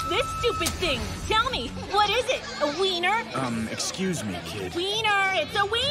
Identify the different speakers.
Speaker 1: What's this stupid thing? Tell me, what is it? A wiener?
Speaker 2: Um, excuse me, kid.
Speaker 1: Wiener, it's a wiener!